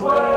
Word.